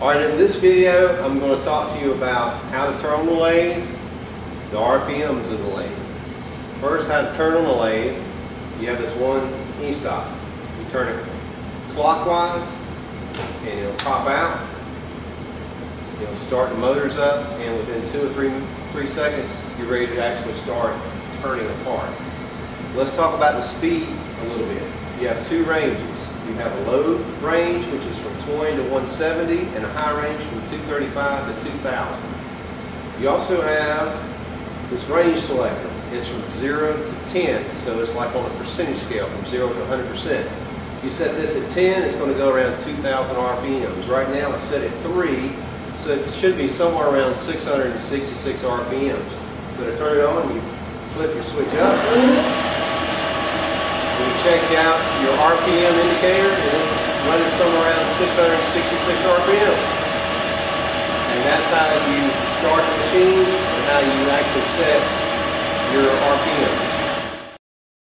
All right, in this video, I'm going to talk to you about how to turn on the lathe, the RPMs of the lathe. First, how to turn on the lathe. You have this one e-stop. You turn it clockwise, and it'll pop out. It'll start the motors up, and within two or three, three seconds, you're ready to actually start turning apart. Let's talk about the speed a little bit. You have two ranges. You have a low range, which is from 20 to 170, and a high range from 235 to 2000. You also have this range selector. It's from 0 to 10, so it's like on a percentage scale from 0 to 100%. If you set this at 10, it's going to go around 2,000 RPMs. Right now it's set at 3, so it should be somewhere around 666 RPMs. So to turn it on, you flip your switch up. When you check out your RPM indicator, and it's running somewhere around 666 RPMs. And that's how you start the machine and how you actually set your RPMs.